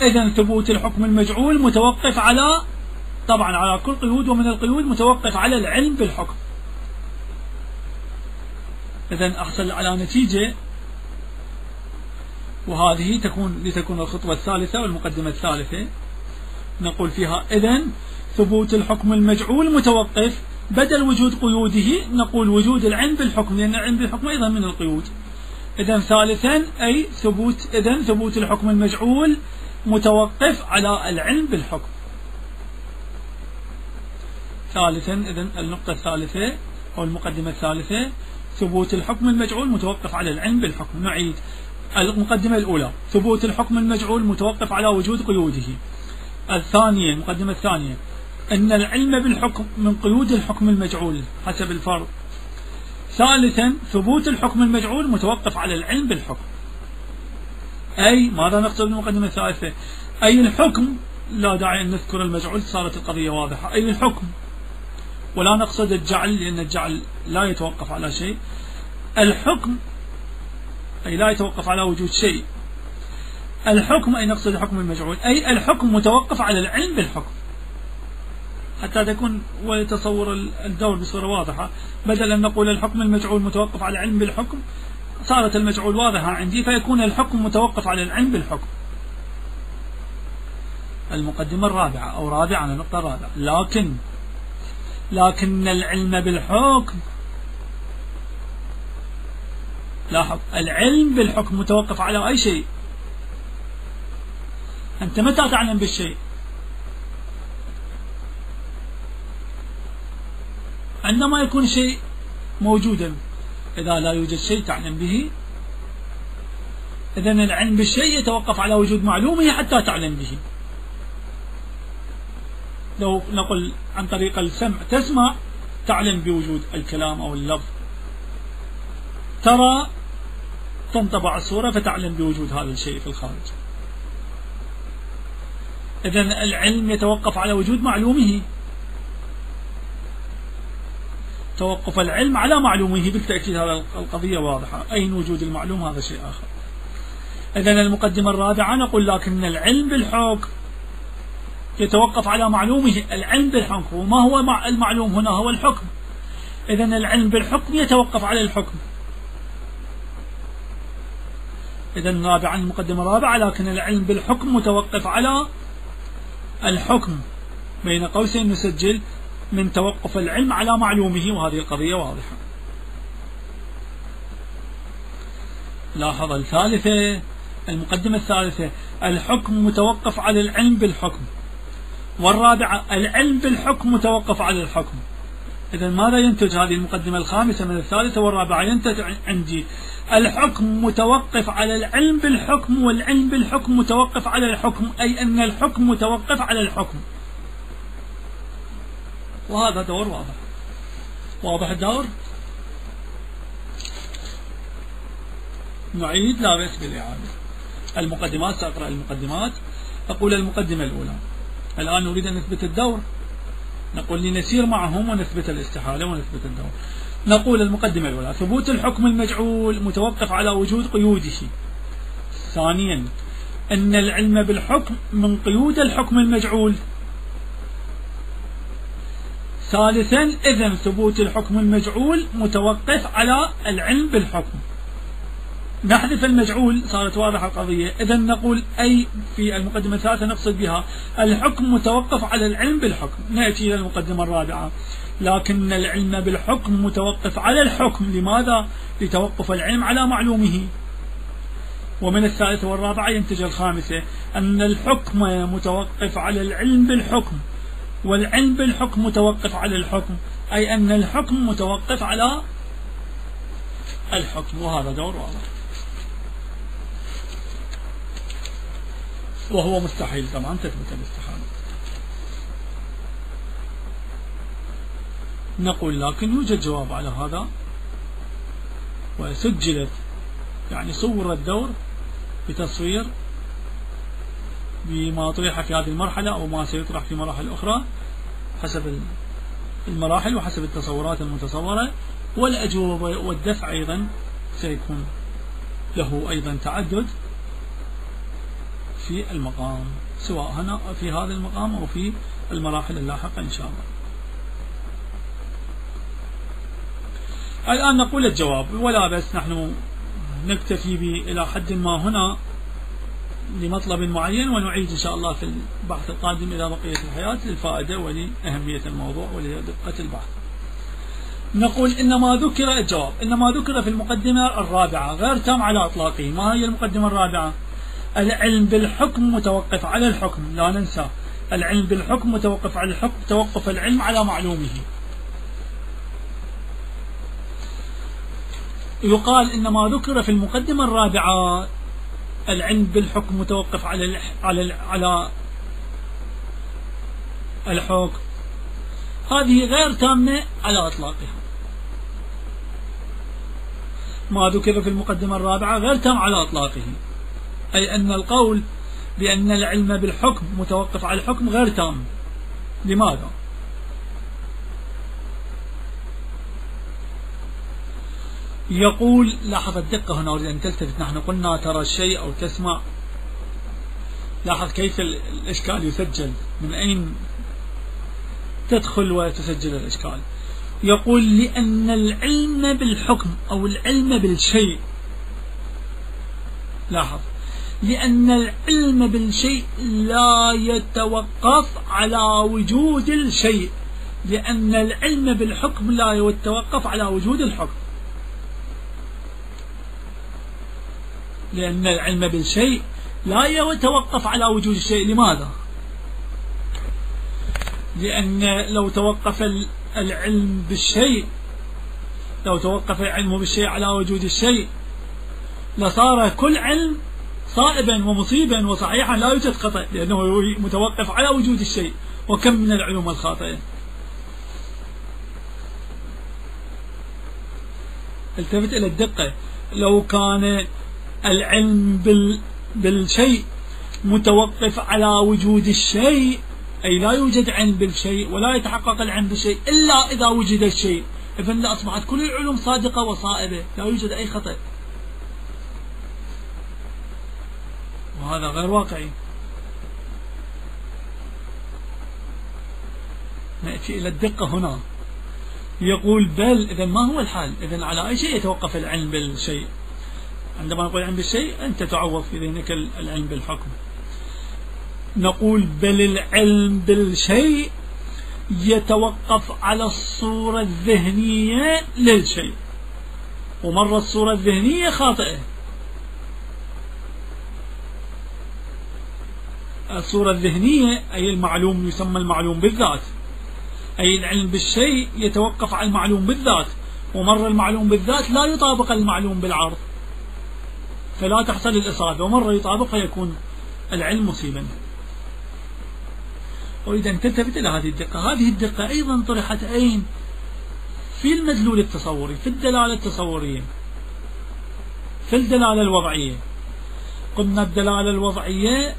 إذا ثبوت الحكم المجعول متوقف على طبعا على كل قيود ومن القيود متوقف على العلم بالحكم. إذا أحصل على نتيجة وهذه تكون لتكون الخطوة الثالثة والمقدمة الثالثة. نقول فيها إذا ثبوت الحكم المجعول متوقف بدل وجود قيوده نقول وجود العلم بالحكم لأن العلم بالحكم أيضا من القيود. إذا ثالثا أي ثبوت إذا ثبوت الحكم المجعول متوقف على العلم بالحكم. ثالثا إذا النقطة الثالثة أو المقدمة الثالثة ثبوت الحكم المجعول متوقف على العلم بالحكم. نعيد. المقدمة الأولى. ثبوت الحكم المجعول متوقف على وجود قيوده. الثانية المقدمة الثانية. أن العلم بالحكم من قيود الحكم المجعول حسب الفرض. ثالثا ثبوت الحكم المجعول متوقف على العلم بالحكم. أي ماذا نقصد بالمقدمة الثالثة؟ أي الحكم لا داعي أن نذكر المجعول صارت القضية واضحة. أي الحكم. ولا نقصد الجعل لأن الجعل لا يتوقف على شيء. الحكم أي لا يتوقف على وجود شيء. الحكم أي نقصد الحكم المجعول أي الحكم متوقف على العلم بالحكم. حتى تكون ويتصور الدور بصورة واضحة. بدل أن نقول الحكم المجعول متوقف على العلم بالحكم صارت المجعول واضحة عندي فيكون الحكم متوقف على العلم بالحكم. المقدمة الرابعة أو رابعة النقطة الرابعة لكن لكن العلم بالحكم لاحظ العلم بالحكم متوقف على أي شيء. أنت متى تعلم بالشيء؟ عندما يكون شيء موجودا إذا لا يوجد شيء تعلم به. إذا العلم بالشيء يتوقف على وجود معلومه حتى تعلم به. لو نقول عن طريق السمع تسمع تعلم بوجود الكلام أو اللفظ. ترى تنطبع الصورة فتعلم بوجود هذا الشيء في الخارج. إذا العلم يتوقف على وجود معلومه. توقف العلم على معلومه بالتأكيد هذا القضية واضحة. أين وجود المعلوم؟ هذا شيء آخر. إذا المقدمة الرابعة نقول لكن العلم بالحكم يتوقف على معلومه. العلم بالحكم. وما هو المعلوم هنا؟ هو الحكم. إذا العلم بالحكم يتوقف على الحكم. إذا رابعا المقدمة الرابعة لكن العلم بالحكم متوقف على الحكم بين قوسين نسجل من توقف العلم على معلومه وهذه القضية واضحة. لاحظ الثالثة المقدمة الثالثة الحكم متوقف على العلم بالحكم. والرابعة العلم بالحكم متوقف على الحكم. إذا ماذا ينتج هذه المقدمة الخامسة من الثالثة؟ والرابعة ينتج عندي الحكم متوقف على العلم بالحكم والعلم بالحكم متوقف على الحكم أي أن الحكم متوقف على الحكم. وهذا دور واضح. واضح الدور؟ نعيد لا بأس بالإعادة. المقدمات سأقرأ المقدمات. أقول المقدمة الأولى. الآن نريد أن نثبت الدور. نقول لنسير معهم ونثبت الاستحالة ونثبت الدور. نقول المقدمة الأولى ثبوت الحكم المجعول متوقف على وجود قيوده ثانيا أن العلم بالحكم من قيود الحكم المجعول. ثالثا إذا ثبوت الحكم المجعول متوقف على العلم بالحكم. نحذف المجعول صارت واضحة القضية. إذا نقول أي في المقدمة الثالثة نقصد بها الحكم متوقف على العلم بالحكم. نأتي إلى المقدمة الرابعة. لكن العلم بالحكم متوقف على الحكم. لماذا؟ لتوقف العلم على معلومه. ومن الثالثة والرابعة ينتج الخامسة أن الحكم متوقف على العلم بالحكم. والعلم بالحكم متوقف على الحكم. أي أن الحكم متوقف على الحكم. وهذا دور واضح. وهو مستحيل طبعا تثبت الاستحالة نقول لكن يوجد جواب على هذا وسجلت يعني صور الدور بتصوير بما طرح في هذه المرحلة أو ما سيطرح في مراحل أخرى حسب المراحل وحسب التصورات المتصورة والأجوبة والدفع أيضا سيكون له أيضا تعدد في المقام سواء هنا في هذا المقام أو في المراحل اللاحقة إن شاء الله. الآن نقول الجواب. ولا بس نحن نكتفي إلى حد ما هنا لمطلب معين ونعيد إن شاء الله في البحث القادم إلى بقية الحياة للفائدة ولأهمية الموضوع ولدقة البحث. نقول إنما ذكر الجواب. إنما ذكر في المقدمة الرابعة غير تام على إطلاقه. ما هي المقدمة الرابعة؟ العلم بالحكم متوقف على الحكم. لا ننسى. العلم بالحكم متوقف على الحكم توقف العلم على معلومه. يقال إنما ذكر في المقدمة الرابعة العلم بالحكم متوقف على على على الحكم. هذه غير تامة على إطلاقها. ما ذكر في المقدمة الرابعة غير تام على إطلاقه. أي أن القول بأن العلم بالحكم متوقف على الحكم غير تام. لماذا؟ يقول لاحظ الدقة هنا أريد أن تلتفت. نحن قلنا ترى الشيء أو تسمع. لاحظ كيف الإشكال يسجل. من أين تدخل وتسجل الإشكال؟ يقول لأن العلم بالحكم أو العلم بالشيء. لاحظ. لأن العلم بالشيء لا يتوقف على وجود الشيء. لأن العلم بالحكم لا يتوقف على وجود الحكم. لأن العلم بالشيء لا يتوقف على وجود الشيء. لماذا؟ لأن لو توقف العلم بالشيء لو توقف العلم بالشيء على وجود الشيء لصار كل علم صائبا ومصيبا وصحيحا لا يوجد خطأ لأنه متوقف على وجود الشيء. وكم من العلوم الخاطئة؟ التفت إلى الدقة. لو كان العلم بال بالشيء متوقف على وجود الشيء أي لا يوجد علم بالشيء ولا يتحقق العلم بالشيء إلا إذا وجد الشيء. إذن أصبحت كل العلوم صادقة وصائبة لا يوجد أي خطأ. وهذا غير واقعي. نأتي إلى الدقة هنا. يقول بل إذا ما هو الحال؟ إذا على أي شيء يتوقف العلم بالشيء؟ عندما نقول العلم بالشيء أنت تعوض في ذهنك العلم بالحكم. نقول بل العلم بالشيء يتوقف على الصورة الذهنية للشيء. ومرة الصورة الذهنية خاطئة. الصورة الذهنية أي المعلوم يسمى المعلوم بالذات. أي العلم بالشيء يتوقف على المعلوم بالذات. ومرة المعلوم بالذات لا يطابق المعلوم بالعرض. فلا تحصل الإصابة ومرة يطابق فيكون العلم مصيبا أريد أن تلتفت إلى هذه الدقة. هذه الدقة أيضا طرحت أين في المدلول التصوري في الدلالة التصورية في الدلالة الوضعية. قلنا الدلالة الوضعية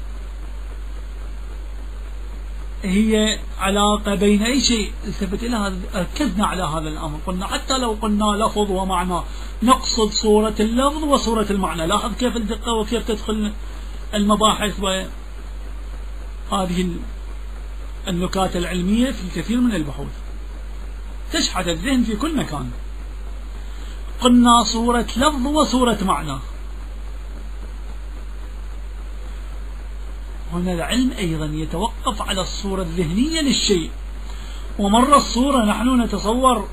هي علاقة بين أي شيء. التفت إلى ركزنا على هذا الأمر. قلنا حتى لو قلنا لفظ ومعنى نقصد صورة اللفظ وصورة المعنى. لاحظ كيف الدقة وكيف تدخل المباحث وهذه النكات العلمية في الكثير من البحوث. تشحذ الذهن في كل مكان. قلنا صورة لفظ وصورة معنى. هنا العلم أيضا يتوقف على الصورة الذهنية للشيء. ومرة الصورة نحن نتصور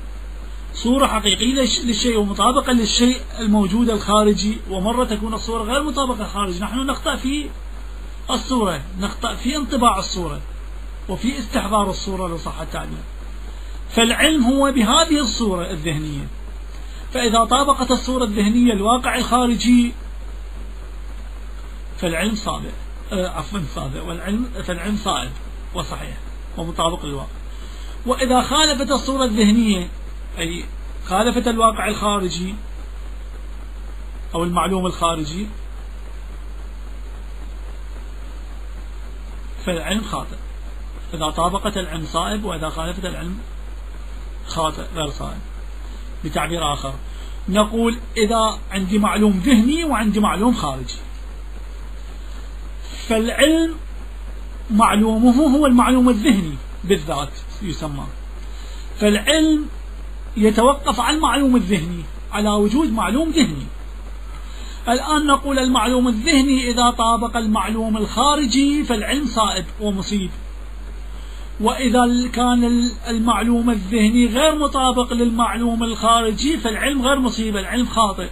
صورة حقيقية للشيء ومطابقة للشيء الموجود الخارجي. ومرة تكون الصورة غير مطابقة للخارج نحن نخطأ في الصورة نخطأ في انطباع الصورة وفي استحضار الصورة لو صح التعبير فالعلم هو بهذه الصورة الذهنية. فإذا طابقت الصورة الذهنية الواقع الخارجي فالعلم صادق. عفوا صادق. والعلم فالعلم صائب وصحيح ومطابق للواقع. وإذا خالفت الصورة الذهنية أي خالفت الواقع الخارجي أو المعلوم الخارجي فالعلم خاطئ. إذا طابقت العلم صائب وإذا خالفت العلم خاطئ غير صائب. بتعبير آخر نقول إذا عندي معلوم ذهني وعندي معلوم خارجي. فالعلم معلومه هو المعلوم الذهني بالذات يسمى. فالعلم يتوقف على المعلوم الذهني على وجود معلوم ذهني. الآن نقول المعلوم الذهني إذا طابق المعلوم الخارجي فالعلم صائب ومصيب. وإذا كان المعلوم الذهني غير مطابق للمعلوم الخارجي فالعلم غير مصيب العلم خاطئ.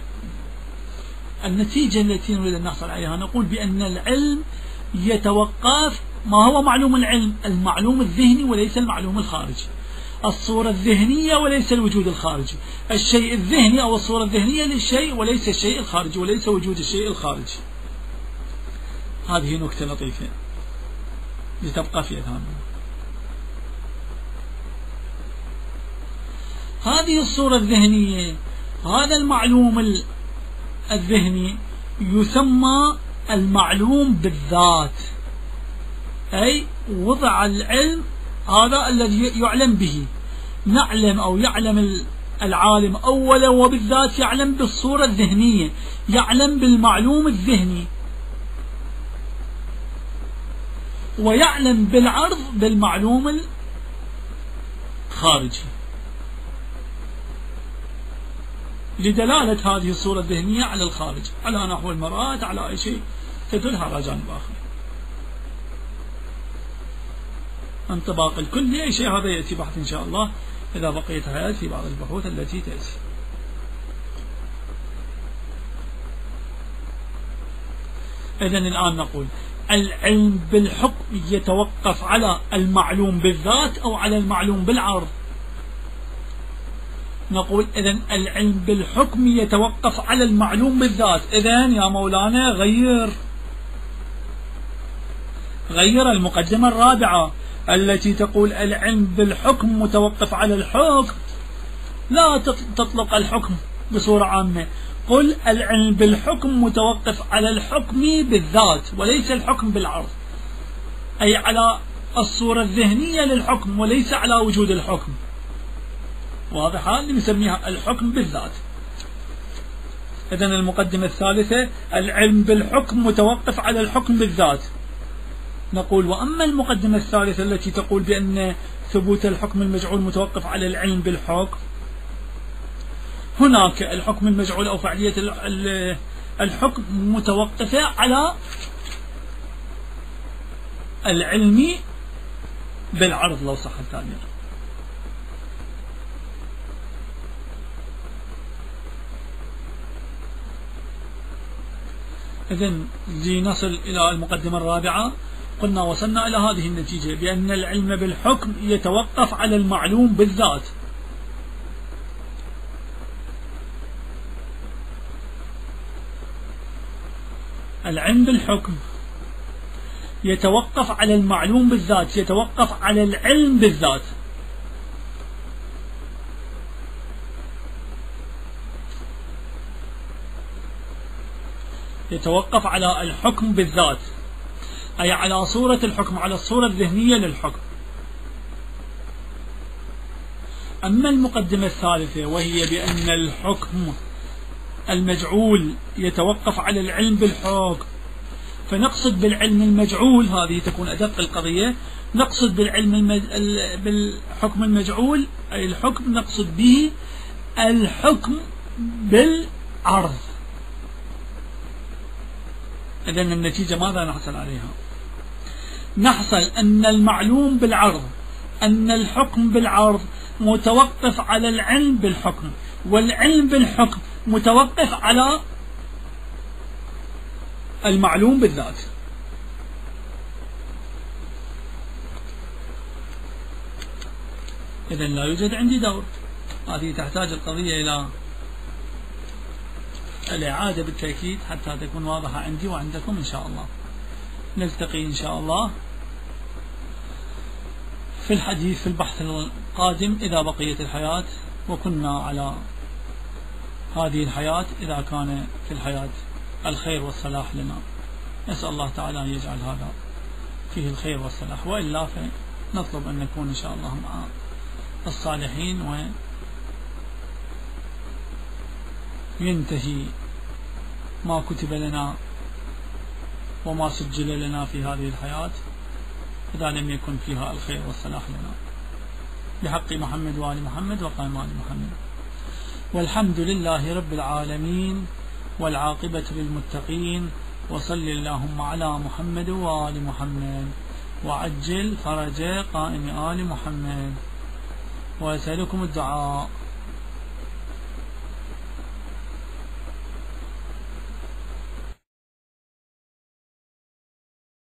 النتيجة التي نريد أن نحصل عليها. نقول بأن العلم يتوقف ما هو معلوم العلم؟ المعلوم الذهني وليس المعلوم الخارجي. الصورة الذهنية وليس الوجود الخارجي. الشيء الذهني أو الصورة الذهنية للشيء وليس الشيء الخارجي وليس وجود الشيء الخارجي. هذه نكتة لطيفة. لتبقى في أذهاننا. هذه الصورة الذهنية هذا المعلوم الذهني يسمى المعلوم بالذات. أي وضع العلم هذا الذي يعلم به. نعلم أو يعلم العالم أولا وبالذات يعلم بالصورة الذهنية يعلم بالمعلوم الذهني. ويعلم بالعرض بالمعلوم الخارجي. لدلالة هذه الصورة الذهنية على الخارج. على نحو المرآة على أي شيء تدل على جانب آخر انطباق الكل أي شيء هذا يأتي بحث إن شاء الله. إذا بقيت حياة في بعض البحوث التي تأتي. إذا الآن نقول العلم بالحكم يتوقف على المعلوم بالذات أو على المعلوم بالعرض؟ نقول إذا العلم بالحكم يتوقف على المعلوم بالذات. إذا يا مولانا غير. غير المقدمة الرابعة التي تقول العلم بالحكم متوقف على الحكم. لا تطلق الحكم بصورة عامة. قل العلم بالحكم متوقف على الحكم بالذات وليس الحكم بالعرض. أي على الصورة الذهنية للحكم وليس على وجود الحكم. واضحة اللي نسميها الحكم بالذات. إذن المقدمة الثالثة العلم بالحكم متوقف على الحكم بالذات. نقول وأما المقدمة الثالثة التي تقول بأن ثبوت الحكم المجعول متوقف على العلم بالحكم هناك الحكم المجعول أو فعلية الحكم متوقفة على العلم بالعرض لو صح التعبير إذا لنصل إلى المقدمة الرابعة. قلنا وصلنا إلى هذه النتيجة بأن العلم بالحكم يتوقف على المعلوم بالذات. العلم بالحكم يتوقف على المعلوم بالذات يتوقف على العلم بالذات. يتوقف على الحكم بالذات. أي على صورة الحكم على الصورة الذهنية للحكم. أما المقدمة الثالثة وهي بأن الحكم المجعول يتوقف على العلم بالحكم. فنقصد بالعلم المجعول هذه تكون أدق القضية. نقصد بالعلم المج... بالحكم المجعول أي الحكم نقصد به الحكم بالعرض. إذا النتيجة ماذا نحصل عليها؟ نحصل أن المعلوم بالعرض أن الحكم بالعرض متوقف على العلم بالحكم والعلم بالحكم متوقف على المعلوم بالذات. إذا لا يوجد عندي دور. هذه تحتاج القضية إلى الإعادة بالتأكيد حتى تكون واضحة عندي وعندكم إن شاء الله. نلتقي إن شاء الله في الحديث في البحث القادم إذا بقيت الحياة وكنا على هذه الحياة إذا كان في الحياة الخير والصلاح لنا. نسأل الله تعالى أن يجعل هذا فيه الخير والصلاح. وإلا فنطلب أن نكون إن شاء الله مع الصالحين و ينتهي ما كتب لنا وما سجل لنا في هذه الحياة. إذا لم يكن فيها الخير والصلاح لنا. بحق محمد وآل محمد وقائم آل محمد. والحمد لله رب العالمين والعاقبة للمتقين. وصل اللهم على محمد وآل محمد. وعجل فرج قائم آل محمد. وأسألكم الدعاء.